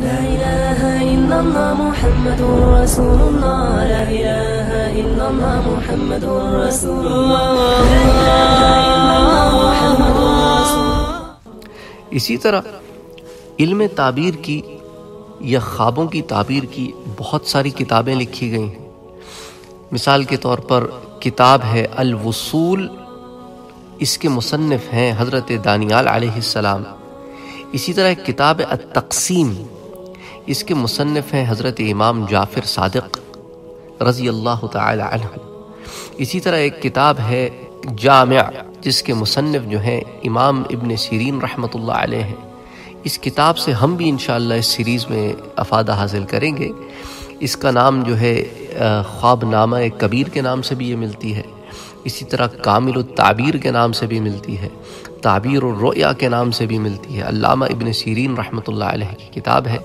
لا إله إلا الله محمد رسول الله. لا إله إلا الله محمد رسول الله. لا إله إلا الله محمد رسول الله. اسی طرح علم تعبیر کی یا خوابوں کی تعبیر کی بہت ساری کتابیں لکھی گئی ہیں۔ مثال کے طور پر کتاب ہے الوصول، اس کے مصنف ہیں حضرت دانیال علیہ السلام۔ اسی طرح ایک کتاب التقسیم، اس کے مصنف ہیں حضرت امام جعفر صادق رضی اللہ تعالی عنہ۔ اسی طرح ایک کتاب ہے جامع، جس کے مصنف جو ہیں امام ابن سیرین رحمۃ اللہ علیہ ہیں۔ اس کتاب سے ہم بھی انشاءاللہ اس سیریز میں افادہ حاصل کریں گے۔ اس کا نام جو ہے خواب نامہ کبیر کے نام سے بھی یہ ملتی ہے۔ اسی طرح کامل التعبیر کے نام سے بھی ملتی ہے، تعبیر الرؤیا کے نام سے بھی ملتی ہے۔ علامہ ابن سیرین رحمۃ اللہ علیہ کی کتاب ہے۔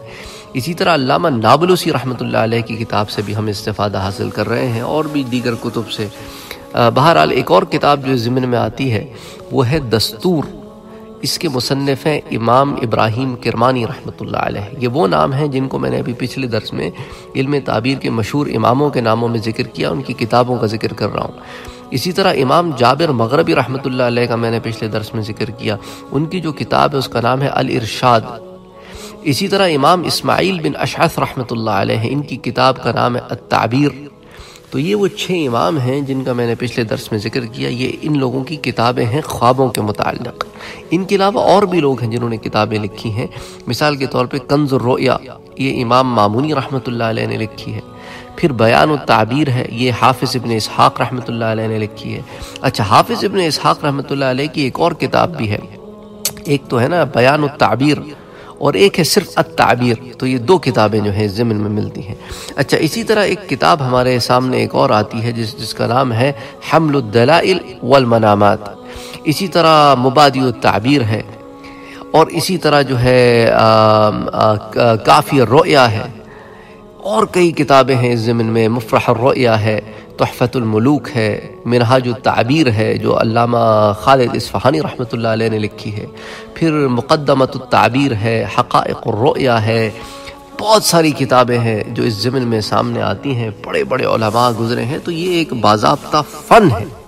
اسی طرح علامہ نابلوسی رحمۃ اللہ علیہ کی کتاب سے بھی ہم استفادہ حاصل کر رہے ہیں اور بھی دیگر کتب سے۔ بہرحال ایک اور کتاب جو ضمن میں آتی ہے، وہ ہے دستور۔ اس کے مصنف ہیں امام ابراہیم کرمانی رحمۃ اللہ علیہ۔ یہ وہ نام ہیں جن کو میں نے ابھی پچھلے درس میں علم تعبیر کے مشہور اماموں کے ناموں میں ذکر کیا، ان کی کتابوں کا ذکر کر رہا ہوں۔ اسی طرح امام جابر مغربی رحمۃ اللہ علیہ کا میں نے پچھلے درس میں ذکر کیا، ان کی جو کتاب ہے، اس کا نام ہے الارشاد۔ اسی طرح امام اسماعیل بن اشعث رحمۃ اللہ علیہ ان کی کتاب کا نام ہے التعبیر۔ تو یہ وہ چھ امام ہیں جن کا میں نے پچھلے درس میں ذکر کیا، یہ ان لوگوں کی کتابیں ہیں خوابوں کے متعلق۔ ان کے علاوہ اور بھی لوگ ہیں جنہوں نے کتابیں لکھی ہیں۔ مثال کے طور پہ کنز الرؤیا، یہ امام مامونی رحمۃ اللہ علیہ نے لکھی ہے۔ پھر بیان التعبیر ہے، یہ حافظ ابن اسحاق رحمۃ اللہ علیہ نے لکھی ہے۔ اچھا حافظ ابن اسحاق رحمۃ اللہ علیہ کی ایک اور کتاب بھی ہے۔ ایک تو ہے نا بیان التعبیر اور ایک ہے صرف التعبیر، تو یہ دو کتابیں جو ہیں ضمن میں ملتی ہیں۔ اچھا اسی طرح ایک کتاب ہمارے سامنے ایک اور آتی ہے، جس جس کا نام ہے حمل الدلائل والمنامات۔ اسی طرح مبادی التعبیر ہے، اور اسی طرح جو ہے کافی الرؤیا ہے۔ اور کئی کتابیں ہیں اس ضمن میں، مفرح الرؤیا ہے۔ تحفت الملوک ہے، منہاج التعبیر ہے، جو علامہ خالد اصفہانی رحمۃ اللہ علیہ نے لکھی ہے۔ پھر مقدمت التعبیر ہے، حقائق الرؤیا ہے۔ بہت ساری کتابیں ہیں جو اس ضمن میں سامنے آتی ہیں۔ بڑے بڑے علماء گزرے ہیں۔ تو یہ ایک باضابطہ فن ہے۔